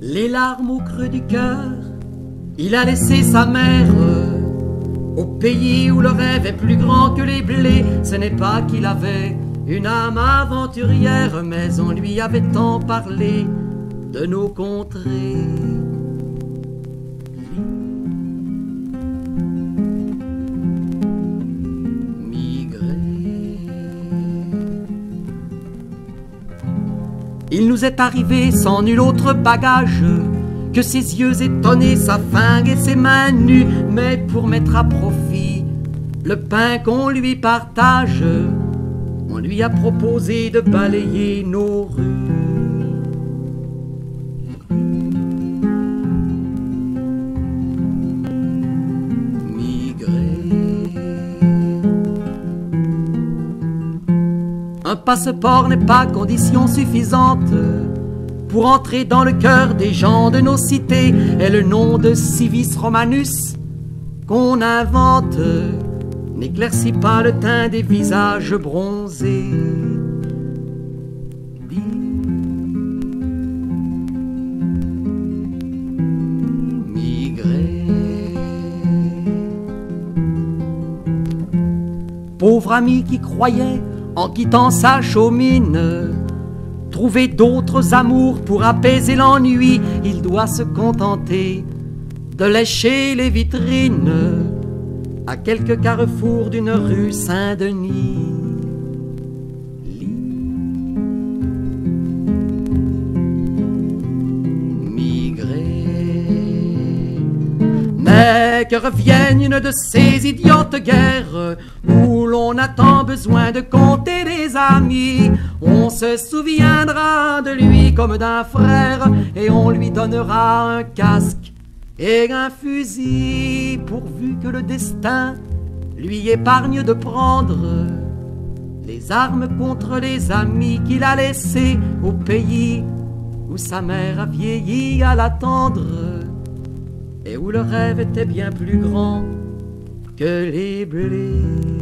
Les larmes au creux du cœur, il a laissé sa mère au pays où le rêve est plus grand que les blés. Ce n'est pas qu'il avait une âme aventurière, mais on lui avait tant parlé de nos contrées. Il nous est arrivé sans nul autre bagage que ses yeux étonnés, sa fringue et ses mains nues, mais pour mettre à profit le pain qu'on lui partage, on lui a proposé de balayer nos rues. Passeport n'est pas condition suffisante pour entrer dans le cœur des gens de nos cités. Et le nom de Civis Romanus qu'on invente n'éclaircit pas le teint des visages bronzés. Pauvre ami qui croyait en quittant sa chaumine. Trouver d'autres amours pour apaiser l'ennui, il doit se contenter de lécher les vitrines à quelques carrefours d'une rue Saint-Denis. Mais que une de ces idiotes guerres où l'on a tant besoin de compter des amis. On se souviendra de lui comme d'un frère et on lui donnera un casque et un fusil pourvu que le destin lui épargne de prendre les armes contre les amis qu'il a laissés au pays où sa mère a vieilli à l'attendre et où le rêve était bien plus grand que les blés.